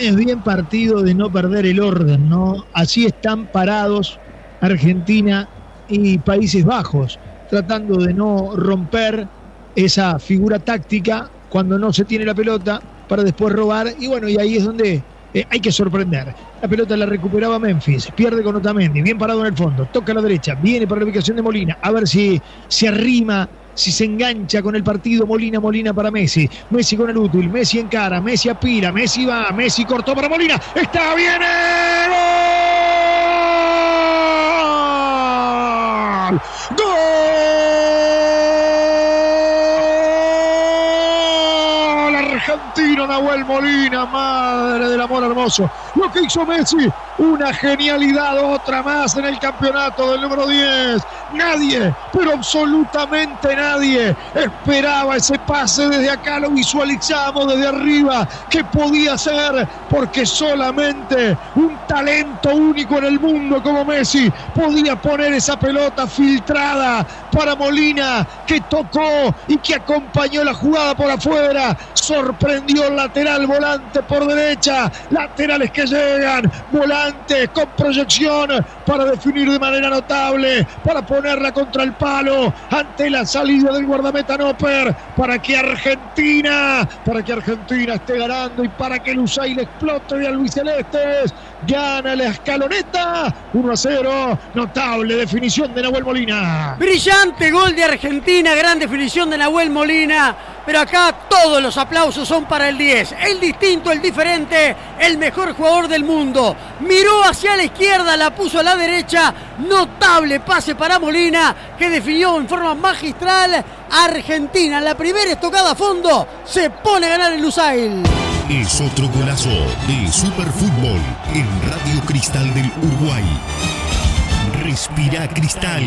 es bien partido de no perder el orden, ¿no? Así están parados Argentina y Países Bajos, tratando de no romper esa figura táctica cuando no se tiene la pelota para después robar. Y bueno, y ahí es donde eh, hay que sorprender. La pelota la recuperaba Memphis, pierde con Otamendi, bien parado en el fondo, toca a la derecha, viene para la ubicación de Molina, a ver si se arrima si se engancha con el partido Molina, Molina para Messi, Messi con el útil, Messi en cara, Messi apira, Messi va, Messi cortó para Molina, está bien, gol, gol, argentino Nahuel Molina, madre del amor hermoso, lo que hizo Messi, una genialidad, otra más en el campeonato del número 10. Nadie, pero absolutamente nadie esperaba ese pase desde acá, lo visualizamos desde arriba, que podía ser, porque solamente un talento único en el mundo como Messi podía poner esa pelota filtrada para Molina, que tocó y que acompañó la jugada por afuera, sorprendió el lateral volante por derecha, laterales que llegan, volante con proyección para definir de manera notable, para ponerla contra el palo ante la salida del guardameta Noper, para que Argentina, para que Argentina esté ganando y para que Lusail explote de Luis Celestes. Gana la escaloneta 1 a 0. Notable definición de Nahuel Molina. Gol de Argentina, gran definición de Nahuel Molina. Pero acá todos los aplausos son para el 10. El distinto, el diferente, el mejor jugador del mundo. Miró hacia la izquierda, la puso a la derecha. Notable pase para Molina, que definió en forma magistral Argentina. La primera estocada a fondo se pone a ganar el Lusail. Es otro golazo de Superfútbol en Radio Cristal del Uruguay. Respira Cristal.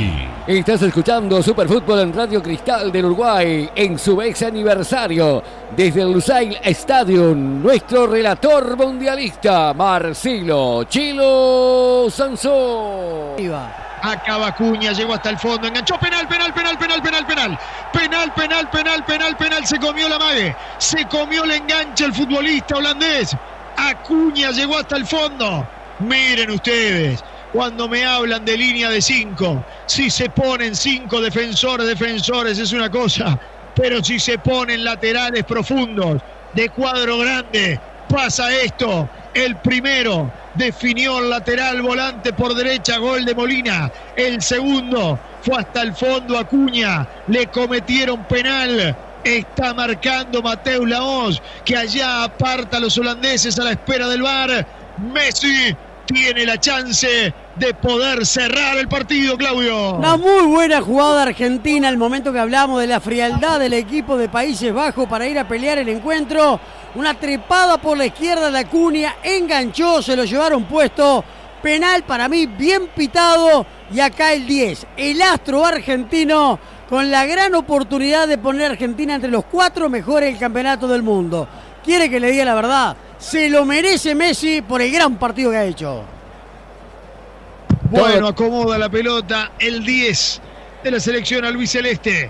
Estás escuchando Superfútbol en Radio Cristal del Uruguay en su ex aniversario desde el Lusail Stadium. Nuestro relator mundialista Marcelo Chilo Sansón. Acaba Cuña, llegó hasta el fondo, enganchó penal, penal, penal, penal, penal, penal. Penal, penal, penal, penal, penal. Se comió la mague. Se comió el enganche el futbolista holandés. Acuña llegó hasta el fondo. Miren ustedes, cuando me hablan de línea de cinco, si se ponen cinco defensores, defensores es una cosa, pero si se ponen laterales profundos de cuadro grande, pasa esto. El primero definió el lateral volante por derecha, gol de Molina. El segundo fue hasta el fondo Acuña. Le cometieron penal. Está marcando Mateo Laos, que allá aparta a los holandeses a la espera del bar. Messi tiene la chance de poder cerrar el partido, Claudio. Una muy buena jugada argentina al momento que hablamos de la frialdad del equipo de Países Bajos para ir a pelear el encuentro. Una trepada por la izquierda de Acuña, enganchó, se lo llevaron puesto. Penal para mí bien pitado y acá el 10, el astro argentino con la gran oportunidad de poner a Argentina entre los cuatro mejores del campeonato del mundo. ¿Quiere que le diga la verdad? Se lo merece Messi por el gran partido que ha hecho. Bueno, acomoda la pelota el 10 de la selección a Luis Celeste.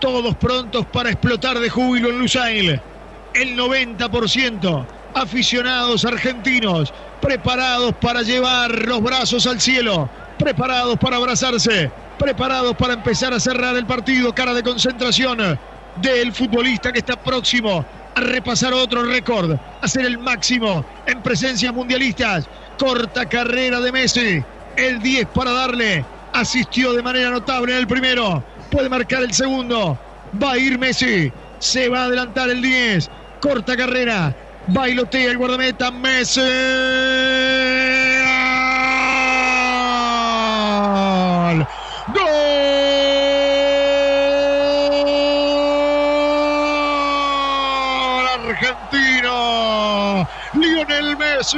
Todos prontos para explotar de júbilo en Lusail. El 90% aficionados argentinos preparados para llevar los brazos al cielo, preparados para abrazarse, preparados para empezar a cerrar el partido, cara de concentración del futbolista que está próximo a repasar otro récord, a ser el máximo en presencias mundialistas. Corta carrera de Messi, el 10 para darle, asistió de manera notable en el primero, puede marcar el segundo, va a ir Messi, se va a adelantar el 10, corta carrera, bailotea el guardameta. Messi. Messi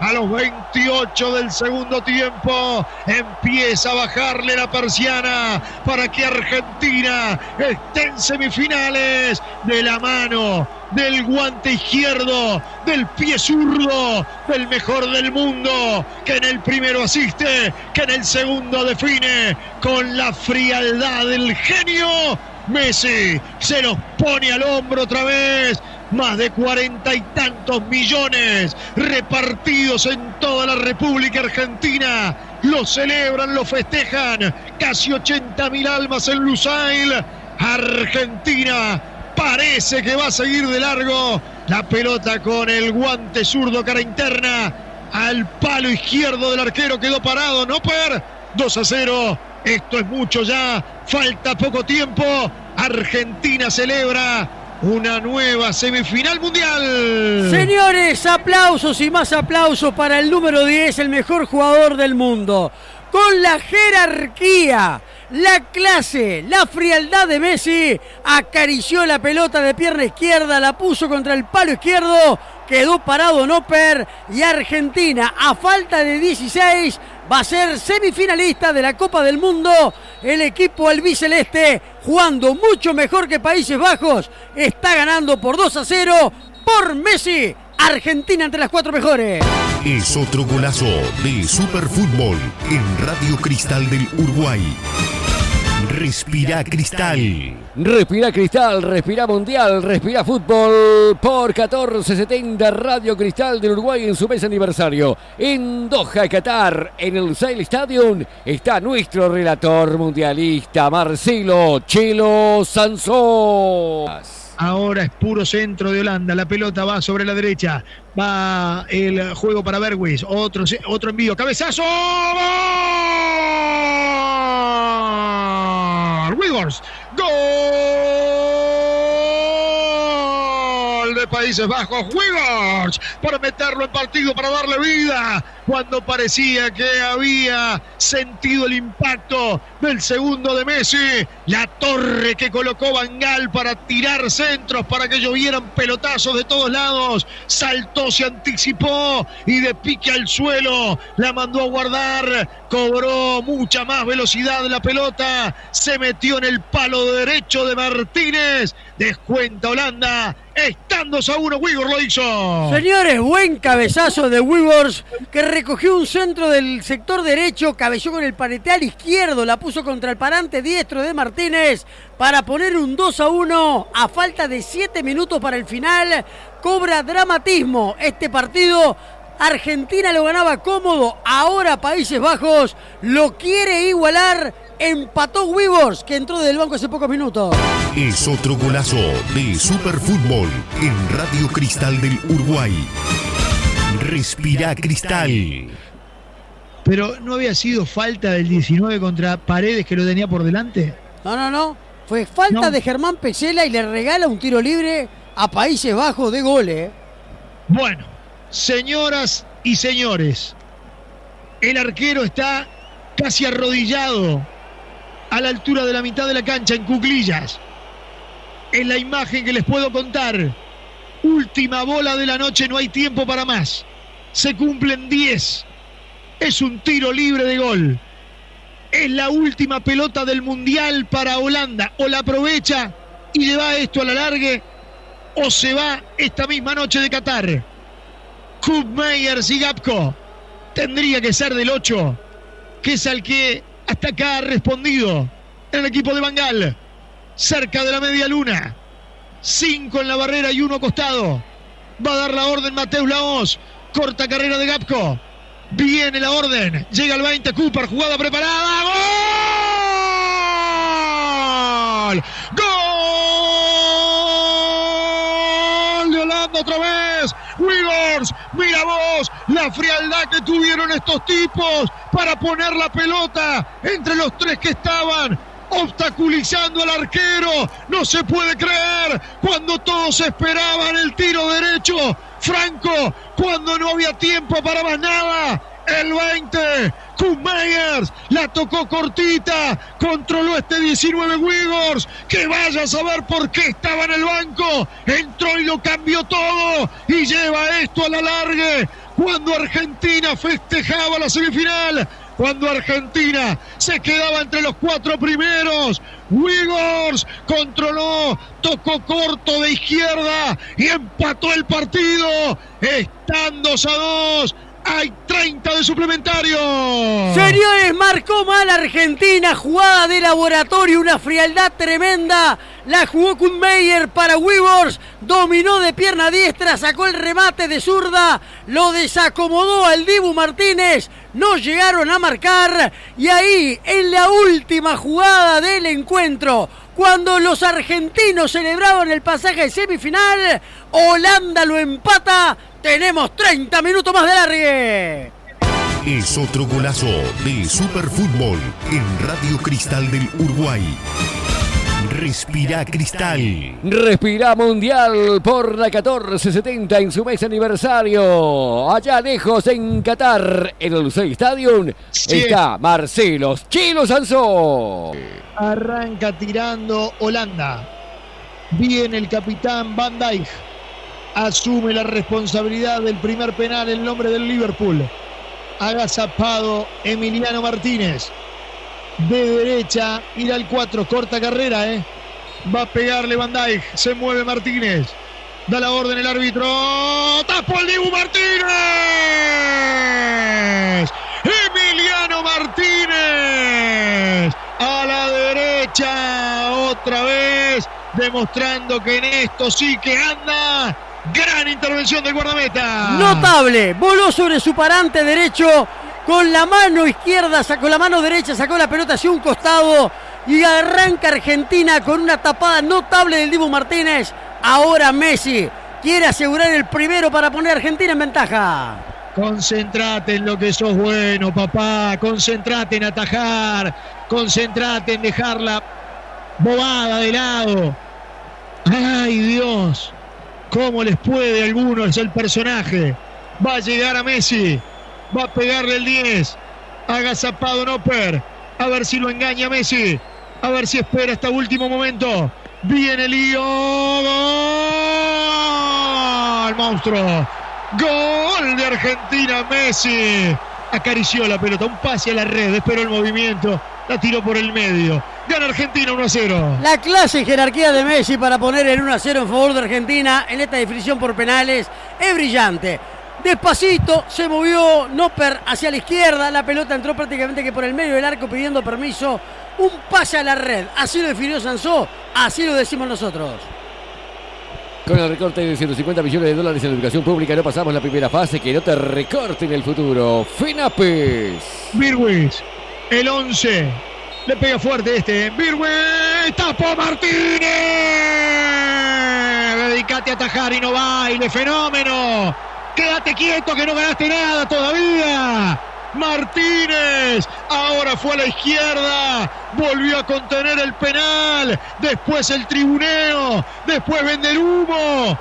a los 28 del segundo tiempo empieza a bajarle la persiana para que Argentina esté en semifinales de la mano del guante izquierdo, del pie zurdo, del mejor del mundo, que en el primero asiste, que en el segundo define con la frialdad del genio. Messi se los pone al hombro otra vez. Más de cuarenta y tantos millones repartidos en toda la República Argentina. Lo celebran, lo festejan. Casi 80 mil almas en Lusail. Argentina parece que va a seguir de largo. La pelota con el guante zurdo cara interna. Al palo izquierdo del arquero quedó parado. No per 2 a 0. Esto es mucho ya. Falta poco tiempo. Argentina celebra una nueva semifinal mundial. Señores, aplausos y más aplausos para el número 10, el mejor jugador del mundo. Con la jerarquía, la clase, la frialdad de Messi, acarició la pelota de pierna izquierda, la puso contra el palo izquierdo, quedó parado Noper y Argentina, a falta de 16, va a ser semifinalista de la Copa del Mundo. El equipo albiceleste, jugando mucho mejor que Países Bajos, está ganando por 2 a 0 por Messi. Argentina entre las cuatro mejores. Es otro golazo de Superfútbol en Radio Cristal del Uruguay. Respira Cristal. Respira Cristal, respira Mundial, respira Fútbol por 1470 Radio Cristal del Uruguay en su mes aniversario. En Doha, Qatar, en el Sail Stadium, está nuestro relator mundialista Marcelo Chelo Sansón. Ahora es puro centro de Holanda. La pelota va sobre la derecha. Va el juego para Berwis. Otro, otro envío. Cabezazo. ¡Gol! Wigors. Gol de Países Bajos. Wigors para meterlo en partido, para darle vida. Cuando parecía que había sentido el impacto del segundo de Messi. La torre que colocó Bangal para tirar centros, para que llovieran pelotazos de todos lados. Saltó, se anticipó y de pique al suelo la mandó a guardar. Cobró mucha más velocidad la pelota. Se metió en el palo derecho de Martínez. Descuenta Holanda. Estando a uno, Wigor lo hizo. Señores, buen cabezazo de Wigors que recogió un centro del sector derecho, cabezó con el pareteal izquierdo, la puso contra el parante diestro de Martínez para poner un 2 a 1 a falta de 7 minutos para el final. Cobra dramatismo este partido. Argentina lo ganaba cómodo, ahora Países Bajos lo quiere igualar. Empató Weavers, que entró del banco hace pocos minutos. Es otro golazo de Superfútbol en Radio Cristal del Uruguay. Respira Cristal. Pero no había sido falta del 19 contra Paredes que lo tenía por delante. No, no, no. Fue falta No. de Germán Pesela y le regala un tiro libre a Países Bajos de goles. Bueno, señoras y señores, el arquero está casi arrodillado a la altura de la mitad de la cancha en cuclillas. Es la imagen que les puedo contar. Última bola de la noche, no hay tiempo para más. Se cumplen 10. Es un tiro libre de gol. Es la última pelota del Mundial para Holanda. O la aprovecha y le va esto a la largue, o se va esta misma noche de Qatar. Kub Meyers y Gapco. Tendría que ser del 8, que es al que hasta acá ha respondido en el equipo de Bangal. Cerca de la media luna. Cinco en la barrera y uno costado. Va a dar la orden Mateus Laos. Corta carrera de Gapco. Viene la orden. Llega el 20. Cooper. Jugada preparada. ¡Gol! ¡Gol! De Holanda otra vez. Wigors, mira vos la frialdad que tuvieron estos tipos para poner la pelota entre los tres que estaban obstaculizando al arquero. No se puede creer cuando todos esperaban el tiro derecho. Franco, cuando no había tiempo para más nada. El 20, Kuhn Meyers, la tocó cortita, controló este 19 Wigors, que vaya a saber por qué estaba en el banco, entró y lo cambió todo y lleva esto a la largue. Cuando Argentina festejaba la semifinal, cuando Argentina se quedaba entre los cuatro primeros. Wigors controló, tocó corto de izquierda y empató el partido. Están 2 a 2. Hay 30 de suplementario. Señores, marcó mal Argentina, jugada de laboratorio, una frialdad tremenda. La jugó Meyer para Weavers, dominó de pierna diestra, sacó el remate de zurda, lo desacomodó al Dibu Martínez, no llegaron a marcar y ahí en la última jugada del encuentro, cuando los argentinos celebraban el pasaje semifinal, Holanda lo empata tenemos 30 minutos más de largue. Es otro golazo de Superfútbol en Radio Cristal del Uruguay. Respira Cristal. Respira Mundial por la 1470 en su mes aniversario. Allá lejos en Qatar, en el Lusail Stadium, está Marcelo Chilo Sanzó. Arranca tirando Holanda. Viene el capitán Van Dijk asume la responsabilidad del primer penal en nombre del Liverpool. Agazapado Emiliano Martínez. De derecha, ir al 4, corta carrera, ¿eh? Va a pegarle Van Dijk, se mueve Martínez. Da la orden el árbitro. ¡Tapo el Dibu Martínez! Emiliano Martínez. A la derecha, otra vez, demostrando que en esto sí que anda Gran intervención del guardameta. Notable. Voló sobre su parante derecho. Con la mano izquierda, con la mano derecha sacó la pelota hacia un costado. Y arranca Argentina con una tapada notable del Dibu Martínez. Ahora Messi quiere asegurar el primero para poner a Argentina en ventaja. Concentrate en lo que sos bueno, papá. Concentrate en atajar. Concentrate en dejar la bobada de lado. Ay, Dios. ¿Cómo les puede a algunos el personaje? Va a llegar a Messi. Va a pegarle el 10. Haga zapado Noper. A ver si lo engaña Messi. A ver si espera hasta último momento. Viene lío. ¡Gol! Monstruo. Gol de Argentina Messi. Acarició la pelota. Un pase a la red. Esperó el movimiento. La tiró por el medio. Gana Argentina 1 a 0. La clase y jerarquía de Messi para poner el 1 a 0 en favor de Argentina en esta definición por penales es brillante. Despacito se movió Noper hacia la izquierda. La pelota entró prácticamente que por el medio del arco pidiendo permiso. Un pase a la red. Así lo definió Sansó. Así lo decimos nosotros. Con el recorte de 150 millones de dólares en educación pública no pasamos la primera fase. Que no te recorte en el futuro. Finapes. Birwis. El 11. Le pega fuerte este. Birwin. Tapo Martínez. Dedicate a atajar y no baile. Fenómeno. Quédate quieto que no ganaste nada todavía. Martínez ahora fue a la izquierda, volvió a contener el penal, después el tribuneo, después vender humo,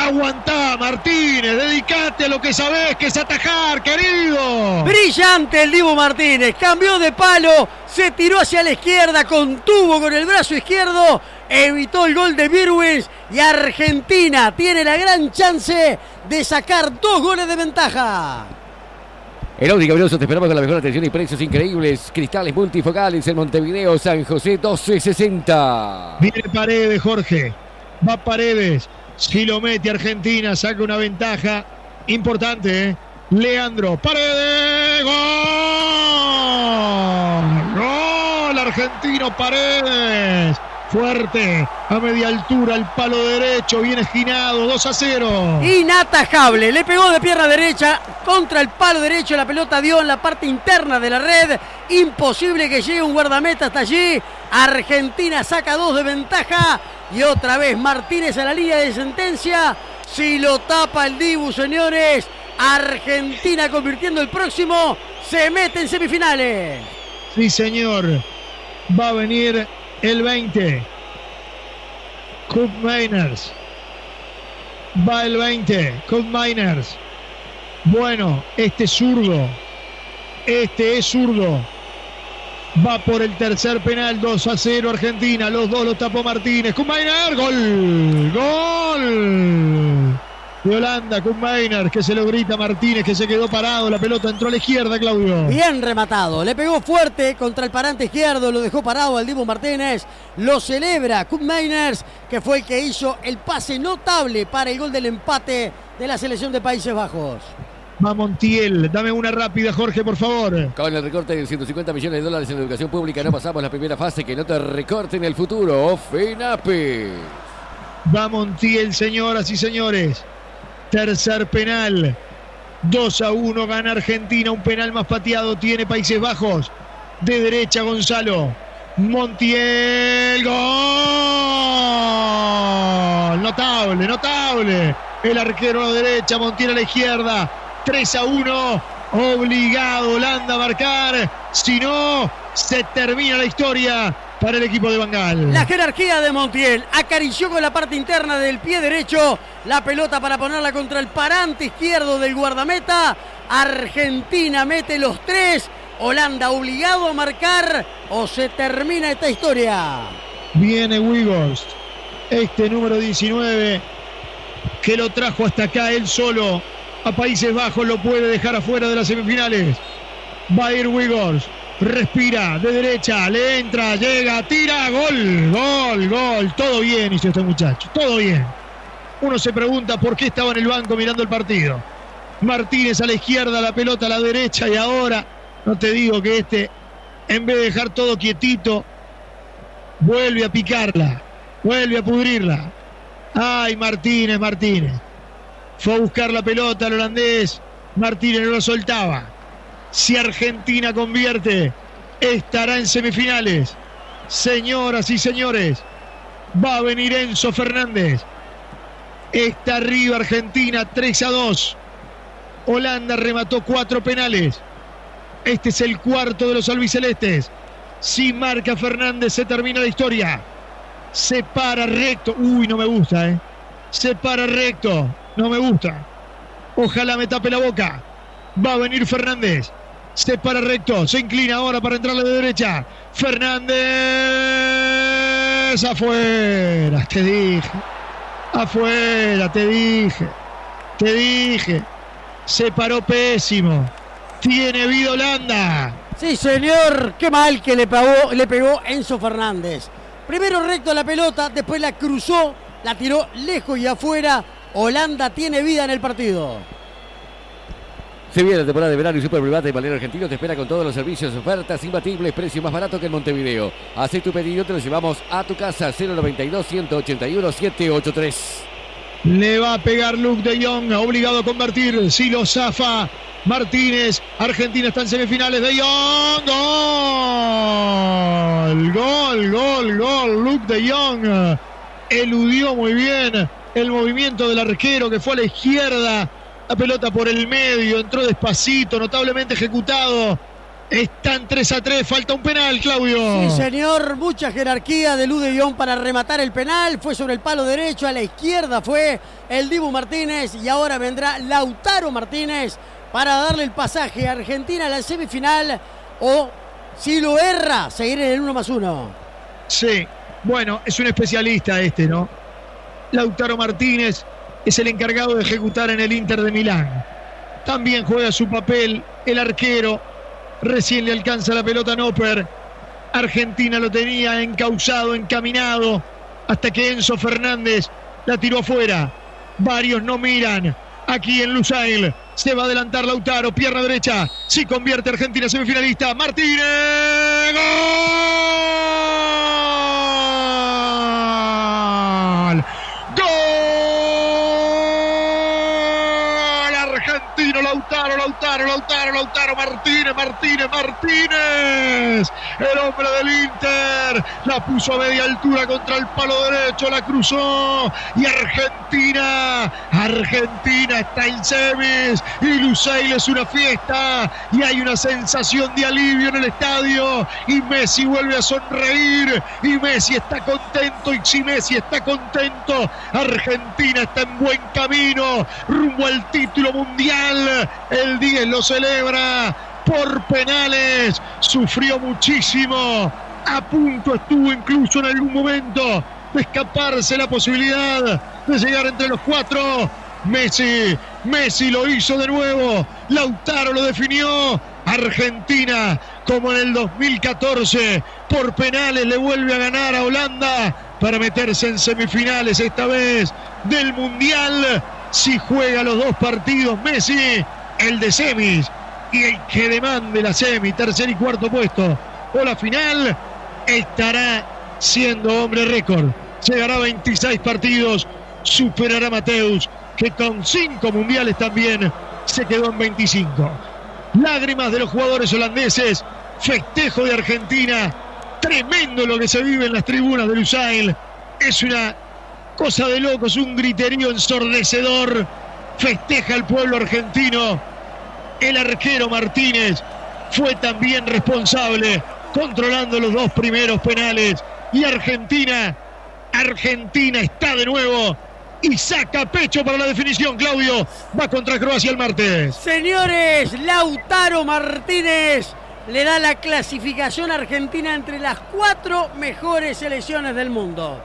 Aguantá, Martínez, dedicate a lo que sabés, que es atajar, querido. Brillante el Divo Martínez, cambió de palo, se tiró hacia la izquierda, contuvo con el brazo izquierdo, evitó el gol de Birwins y Argentina tiene la gran chance de sacar dos goles de ventaja. El Audi Gabriel, te esperamos con la mejor atención y precios increíbles. Cristales multifocales en Montevideo, San José 1260. Viene Paredes, Jorge. Va Paredes. Si lo mete Argentina, saca una ventaja importante. ¿eh? Leandro Paredes. ¡Gol! ¡Gol! Argentino Paredes. Fuerte, a media altura, el palo derecho, viene esquinado, 2 a 0. Inatajable, le pegó de pierna derecha contra el palo derecho, la pelota dio en la parte interna de la red. Imposible que llegue un guardameta hasta allí. Argentina saca dos de ventaja y otra vez Martínez a la línea de sentencia. Si lo tapa el Dibu, señores, Argentina convirtiendo el próximo, se mete en semifinales. Sí, señor. Va a venir el 20. Cook Miners. Va el 20. Cook Miners. Bueno, este es zurdo. Este es zurdo. Va por el tercer penal, 2 a 0 Argentina. Los dos los tapó Martínez. Miners. Gol. Gol de Holanda Maynard, que se lo grita Martínez, que se quedó parado, la pelota entró a la izquierda, Claudio. Bien rematado, le pegó fuerte contra el parante izquierdo, lo dejó parado al Dibu Martínez, lo celebra Maynard, que fue el que hizo el pase notable para el gol del empate de la selección de Países Bajos. Va Montiel. Dame una rápida, Jorge, por favor. Con el recorte de 150 millones de dólares en educación pública no pasamos la primera fase. Que no te recorte en el futuro. FENAPE. Va Montiel, señoras y señores. Tercer penal. 2 a 1 gana Argentina. Un penal más pateado tiene Países Bajos. De derecha Gonzalo. Montiel. Gol. Notable, notable. El arquero a la derecha, Montiel a la izquierda. 3 a 1. Obligado Holanda a marcar. Si no, se termina la historia para el equipo de Bangal. La jerarquía de Montiel acarició con la parte interna del pie derecho la pelota para ponerla contra el parante izquierdo del guardameta. Argentina mete los tres. Holanda obligado a marcar o se termina esta historia. Viene Wigos, este número 19 que lo trajo hasta acá él solo a Países Bajos lo puede dejar afuera de las semifinales. Va a ir. Respira de derecha, le entra, llega, tira, gol, gol, gol. Todo bien hizo este muchacho, todo bien. Uno se pregunta por qué estaba en el banco mirando el partido. Martínez a la izquierda, la pelota a la derecha y ahora, no te digo que este, en vez de dejar todo quietito, vuelve a picarla, vuelve a pudrirla. Ay, Martínez, Martínez. Fue a buscar la pelota al holandés. Martínez no la soltaba. Si Argentina convierte, estará en semifinales. Señoras y señores, va a venir Enzo Fernández. Está arriba Argentina 3 a 2. Holanda remató cuatro penales. Este es el cuarto de los albicelestes. Si marca Fernández, se termina la historia. Se para recto. Uy, no me gusta, ¿eh? Se para recto. No me gusta. Ojalá me tape la boca. Va a venir Fernández. Se para recto. Se inclina ahora para entrarle de derecha. Fernández. Afuera. Te dije. Afuera, te dije. Te dije. Se paró pésimo. Tiene vida Holanda. Sí, señor. Qué mal que le pegó, le pegó Enzo Fernández. Primero recto la pelota, después la cruzó, la tiró lejos y afuera. Holanda tiene vida en el partido. Se viene la temporada de verano y Super Private de Balneario Argentino te espera con todos los servicios, ofertas imbatibles, precio más barato que en Montevideo. Haz tu pedido, te lo llevamos a tu casa 092 181 783. Le va a pegar Luke de Jong, obligado a convertir. Si lo zafa Martínez. Argentina está en semifinales. De Jong. Gol. Gol, gol, gol. Luke de Jong eludió muy bien el movimiento del arquero que fue a la izquierda. La pelota por el medio. Entró despacito, notablemente ejecutado. Están 3 a 3, falta un penal, Claudio. Sí, señor, mucha jerarquía de Lude para rematar el penal. Fue sobre el palo derecho, a la izquierda fue el Dibu Martínez y ahora vendrá Lautaro Martínez para darle el pasaje a Argentina a la semifinal o si lo erra, seguir en el 1 más 1. Sí, bueno, es un especialista este, ¿no? Lautaro Martínez es el encargado de ejecutar en el Inter de Milán. También juega su papel el arquero Recién le alcanza la pelota a Noper. Argentina lo tenía encauzado, encaminado, hasta que Enzo Fernández la tiró afuera. Varios no miran. Aquí en Lusail se va a adelantar Lautaro, pierna derecha. Si convierte Argentina semifinalista. Martínez. ¡Gol! adelante. Lautaro, Lautaro, Martínez, Martínez, Martínez. El hombre del Inter la puso a media altura contra el palo derecho, la cruzó. Y Argentina, Argentina está en semis. Y Lusail es una fiesta. Y hay una sensación de alivio en el estadio. Y Messi vuelve a sonreír. Y Messi está contento. Y si Messi está contento, Argentina está en buen camino rumbo al título mundial. El 10 lo celebra por penales. Sufrió muchísimo. A punto estuvo incluso en algún momento de escaparse la posibilidad de llegar entre los cuatro. Messi, Messi lo hizo de nuevo. Lautaro lo definió. Argentina, como en el 2014, por penales le vuelve a ganar a Holanda para meterse en semifinales esta vez del Mundial. Si juega los dos partidos Messi, el de semis y el que demande la semi, tercer y cuarto puesto o la final, estará siendo hombre récord. Llegará a 26 partidos, superará a Mateus, que con cinco mundiales también se quedó en 25. Lágrimas de los jugadores holandeses, festejo de Argentina, tremendo lo que se vive en las tribunas de Lusail. Es una cosa de locos, un griterío ensordecedor. Festeja el pueblo argentino. El arquero Martínez fue también responsable controlando los dos primeros penales. Y Argentina, Argentina está de nuevo y saca pecho para la definición. Claudio va contra Croacia el martes. Señores, Lautaro Martínez le da la clasificación argentina entre las cuatro mejores selecciones del mundo.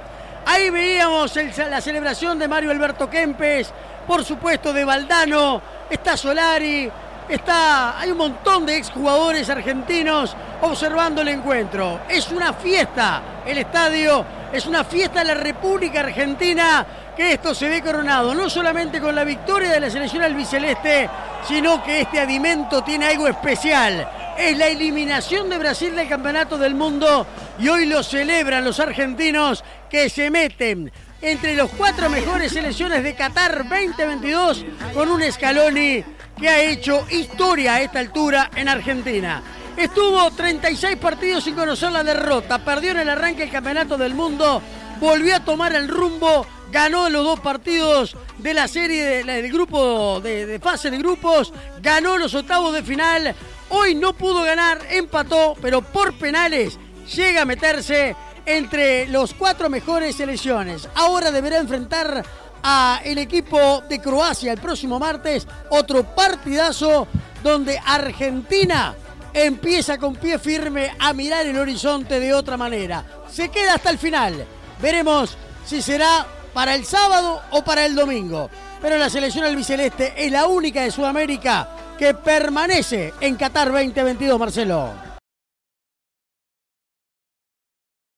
Ahí veíamos la celebración de Mario Alberto Kempes, por supuesto de Valdano, está Solari, está, hay un montón de exjugadores argentinos observando el encuentro. Es una fiesta el estadio, es una fiesta de la República Argentina que esto se ve coronado, no solamente con la victoria de la selección albiceleste, sino que este adimento tiene algo especial. Es la eliminación de Brasil del Campeonato del Mundo y hoy lo celebran los argentinos que se meten entre los cuatro mejores selecciones de Qatar 2022 con un Scaloni que ha hecho historia a esta altura en Argentina. Estuvo 36 partidos sin conocer la derrota, perdió en el arranque del Campeonato del Mundo, volvió a tomar el rumbo ganó los dos partidos de la serie del grupo de, fase de grupos, ganó los octavos de final. Hoy no pudo ganar, empató, pero por penales llega a meterse entre los cuatro mejores selecciones. Ahora deberá enfrentar a el equipo de Croacia el próximo martes, otro partidazo donde Argentina empieza con pie firme a mirar el horizonte de otra manera. Se queda hasta el final. Veremos si será para el sábado o para el domingo. Pero la selección albiceleste es la única de Sudamérica que permanece en Qatar 2022, Marcelo.